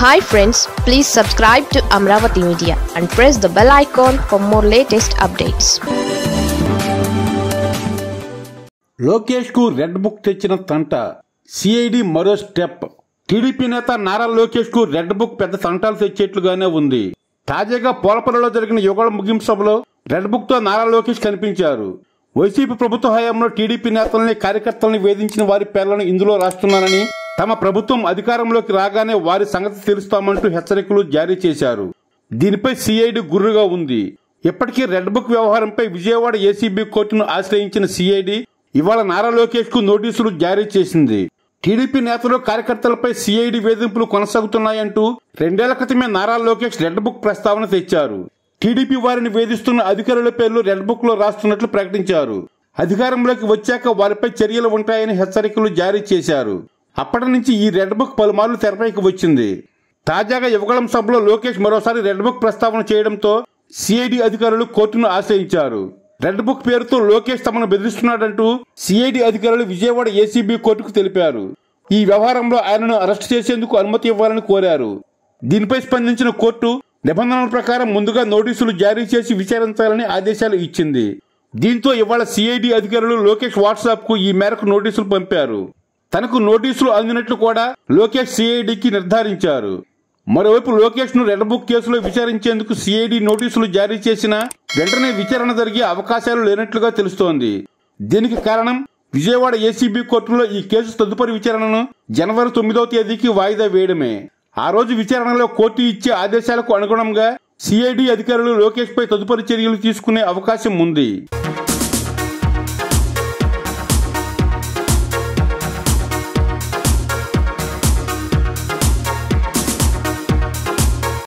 Hi friends please subscribe to Amaravati media and press the bell icon for more latest updates లోకేష్కు red book తెచ్చిన తంట. CID మరో step. TDP నేత Nara లోకేష్కు red book పెద్ద తంటాలు తెచ్చేట్లుగానే ఉంది. తాజాగా పోలపల్లిలో జరిగిన యుగళ ముగింపు సభలో రెడ్ బుక్తో నారా లోకేష్ కనిపించారు. వైసీపీ ప్రభుత్వ హయాంలో టీడీపీ నేతల్ని కార్యకర్తల్ని వేధించిన వారి పేర్లను ఇందులో రాస్తున్నానని తమ ప్రభుత్వం అధికారంలోకి రాగానే వారి సంగతి తెలుస్తామంటూ హెచ్చరికలు జారీ చేశారు. దీనిపై సిఐడి గుర్రుగా ఉంది. ఇప్పటికీ రెడ్ బుక్ వ్యవహారంపై విజయవాడ ఏసీబీ కోర్టును ఆశ్రయించిన సిఐడి ఇవాళ నారా లోకేష్కు నోటీసులు జారీ చేసింది. టీడీపీ నేతలు కార్యకర్తలపై సిఐడి వేధింపులు కొనసాగుతున్నాయంటూ రెండేళ్ళ క్రితమే నారా లోకేష్ రెడ్ బుక్ ప్రస్తావన తెచ్చారు. టీడీపీ వారిని వేధిస్తున్న అధికారుల పేర్లు రెడ్ బుక్లో రాస్తున్నట్లు ప్రకటించారు. అధికారంలోకి వచ్చాక వారిపై చర్యలు ఉంటాయని హెచ్చరికలు జారీ చేశారు. అప్పటి నుంచి ఈ రెడ్ బుక్ పలుమార్లు తెరపైకి వచ్చింది. తాజాగా యువగళం సభలో లోకేష్ మరోసారి రెడ్ బుక్ ప్రస్తావన చేయడంతో సిఐడి అధికారులు కోర్టును ఆశ్రయించారు. రెడ్ బుక్ పేరుతో లోకేష్ తమను బెదిరిస్తున్నాడంటూ సిఐడి అధికారులు విజయవాడ ఏసీబీ కోర్టుకు తెలిపారు. ఈ వ్యవహారంలో ఆయనను అరెస్ట్ చేసేందుకు అనుమతి ఇవ్వాలని కోరారు. దీనిపై స్పందించిన కోర్టు నిబంధనల ప్రకారం ముందుగా నోటీసులు జారీ చేసి విచారించాలని ఆదేశాలు ఇచ్చింది. దీంతో ఇవాళ సిఐడి అధికారులు లోకేష్ వాట్సాప్కు ఈ మేరకు నోటీసులు పంపారు. తనకు నోటీసులు అందినట్లు కూడా లోకేష్ సిఐడికి నిర్ధారించారు. మరోవైపు లోకేష్ను రెడ్ బుక్ కేసులో విచారించేందుకు సిఐడి నోటీసులు జారీ చేసినా వెంటనే విచారణ జరిగే అవకాశాలు లేనట్లుగా తెలుస్తోంది. దీనికి కారణం విజయవాడ ఏసీబీ కోర్టులో ఈ కేసు తదుపరి విచారణను జనవరి తొమ్మిదవ తేదీకి వాయిదా వేయడమే. ఆ రోజు విచారణలో కోర్టు ఇచ్చే ఆదేశాలకు అనుగుణంగా సిఐడి అధికారులు లోకేష్ పై తదుపరి చర్యలు తీసుకునే అవకాశం ఉంది.